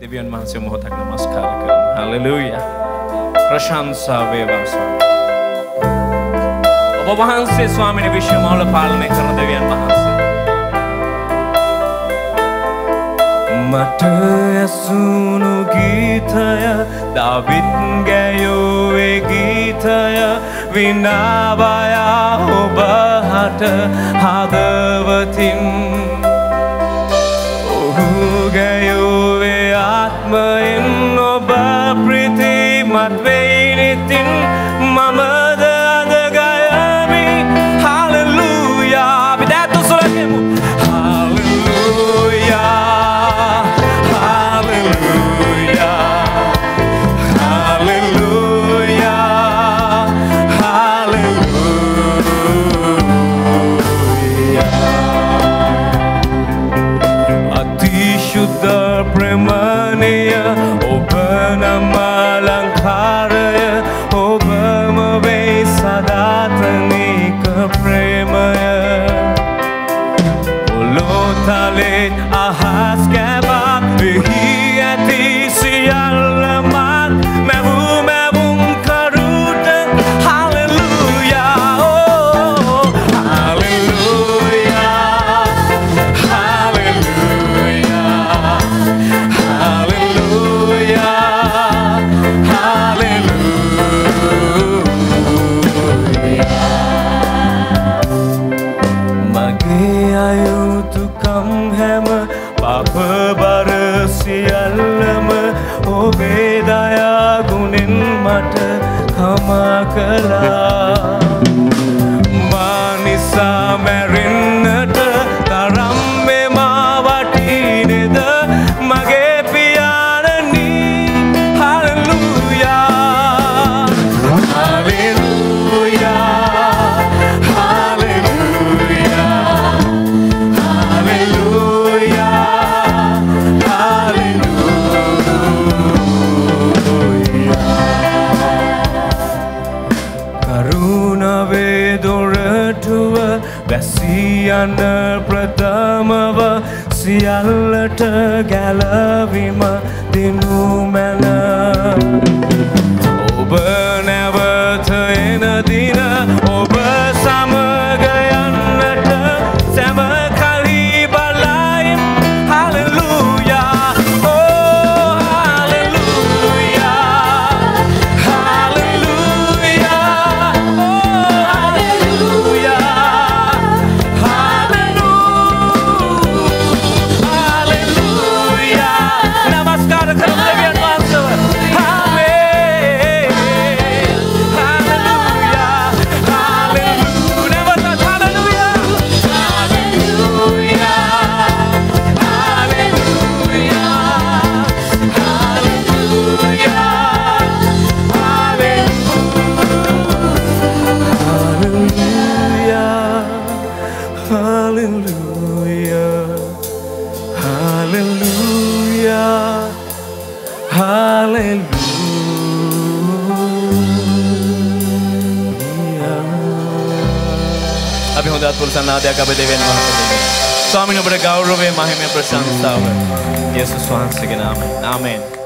දෙවියන් වහන්සේ මොහොතක් නමස්කාර කරමු. හලෙලූයා. ප්‍රශංසා වේවා ස්වාමී. ඔබ වහන්සේ ස්වාමිනී විශ්වමෝල පාලනය කරන දෙවියන් වහන්සේ. මට ඇසුණු ගීතය දවිත් ගැයෝවේ ගීතය විනාවයා ඔබහට හදවතින් ඔහු ගැයෝවේ വിശുദ്ധ പ്രേമ පපබර සියල්ලම ඔබේ දයාගුණෙන් මට කමා කලා මානිසා මැරෙන්නට වැසියන්න ප්‍රථමව සියල්ලට ගැලවිම දිනු hallelujah, hallelujah, hallelujah, hallelujah. අපි හොඳත් පුරුසන්නාදයක් අප දෙවෙන් වහන්සේ ස්වාමින් ඔබට ගෞරවය මහිමය ප්‍රශංසාව යේසුස් වහන්සේගේ නාමයෙන් ආමේන්